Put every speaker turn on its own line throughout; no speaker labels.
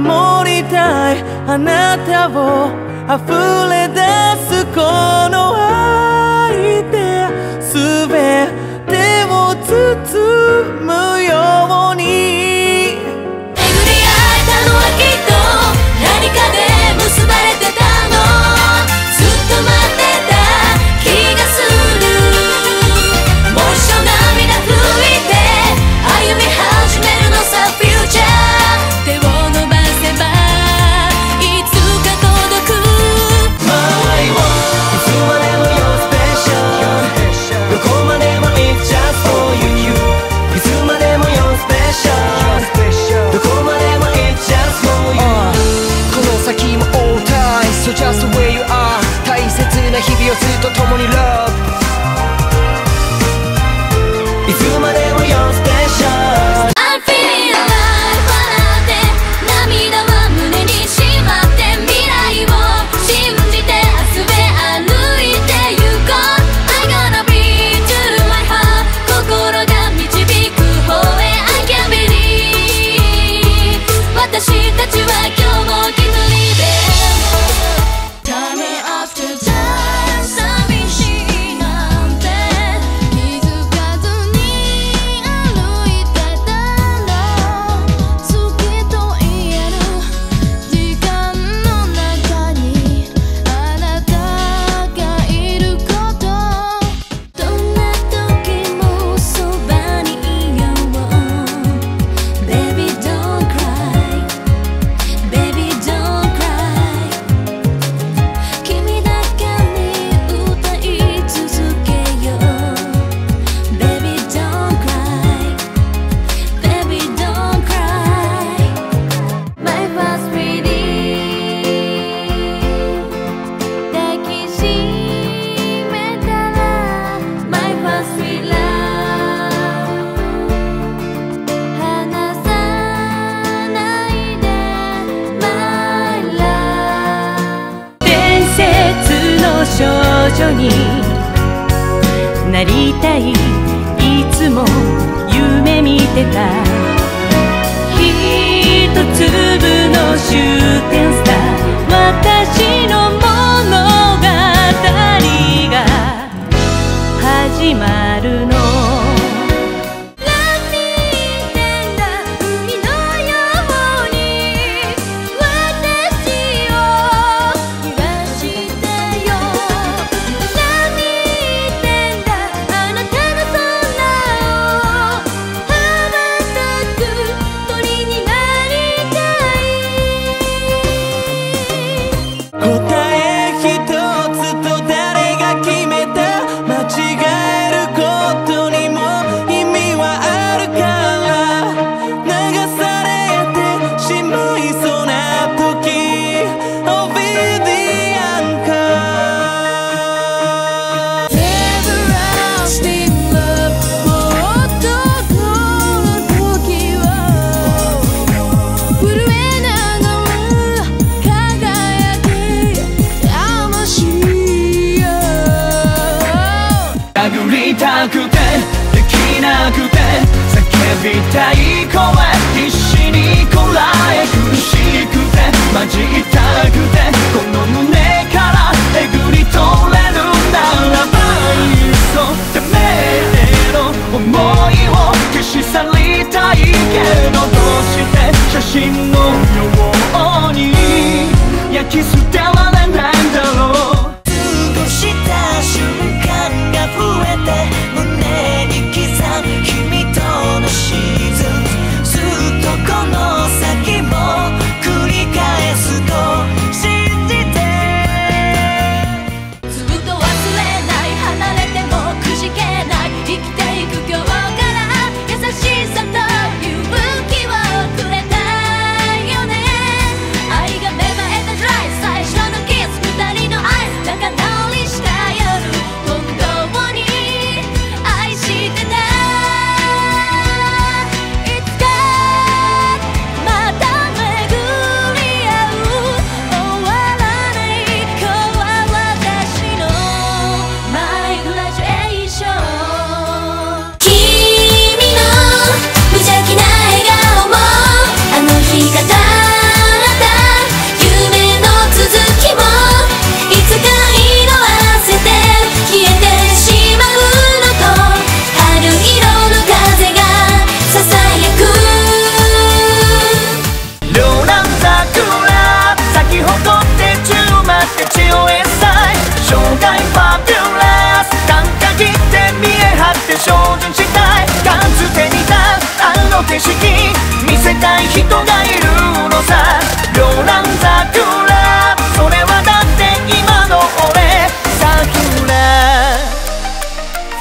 守りたい。あなたを
溢れ出すこ
の
愛で
全てな
りたい。いつも夢見てた。一粒の終点スター。私の
殴りたくてできなくて叫びたい声必死にこらえ苦しくて混じりたくてこの胸からえぐり取れるな。らばいっそてめえの思いを消し去りたいけどどうして写真のように焼き捨て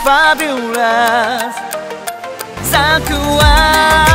fabulous. Sakura